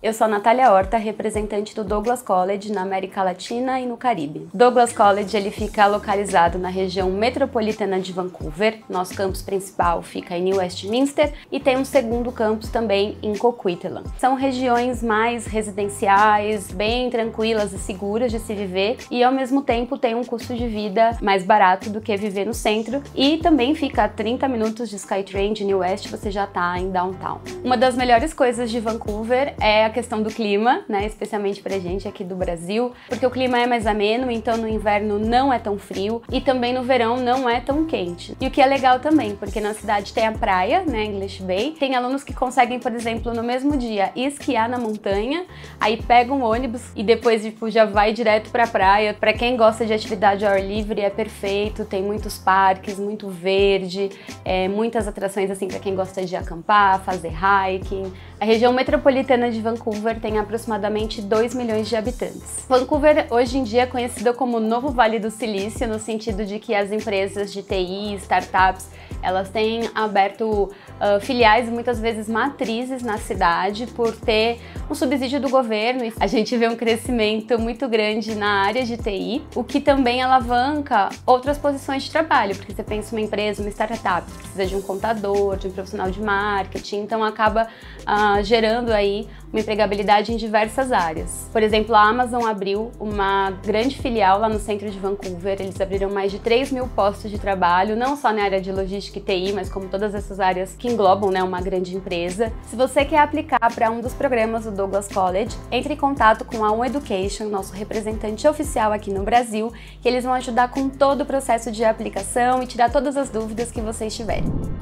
Eu sou Natália Horta, representante do Douglas College na América Latina e no Caribe. Douglas College ele fica localizado na região metropolitana de Vancouver. Nosso campus principal fica em New Westminster e tem um segundo campus também em Coquitlam. São regiões mais residenciais, bem tranquilas e seguras de se viver e ao mesmo tempo tem um custo de vida mais barato do que viver no centro e também fica a 30 minutos de Skytrain de New West, você já está em downtown. Uma das melhores coisas de Vancouver é a questão do clima, né, especialmente pra gente aqui do Brasil, porque o clima é mais ameno, então no inverno não é tão frio e também no verão não é tão quente. E o que é legal também, porque na cidade tem a praia, né, English Bay, tem alunos que conseguem, por exemplo, no mesmo dia esquiar na montanha, aí pegam um ônibus e depois tipo, já vai direto pra praia. Para quem gosta de atividade ao ar livre é perfeito, tem muitos parques, muito verde, é, muitas atrações assim para quem gosta de acampar, fazer hiking. A região metropolitana de Vancouver Vancouver tem aproximadamente 2 milhões de habitantes. Vancouver hoje em dia é conhecido como o novo Vale do Silício, no sentido de que as empresas de TI, startups, elas têm aberto uh, filiais, muitas vezes matrizes na cidade, por ter um subsídio do governo. A gente vê um crescimento muito grande na área de TI, o que também alavanca outras posições de trabalho, porque você pensa uma empresa, uma startup, precisa de um contador, de um profissional de marketing, então acaba uh, gerando aí uma empregabilidade em diversas áreas. Por exemplo, a Amazon abriu uma grande filial lá no centro de Vancouver, eles abriram mais de 3 mil postos de trabalho, não só na área de logística e TI, mas como todas essas áreas que englobam né, uma grande empresa. Se você quer aplicar para um dos programas do Douglas College, entre em contato com a On Education, nosso representante oficial aqui no Brasil, que eles vão ajudar com todo o processo de aplicação e tirar todas as dúvidas que vocês tiverem.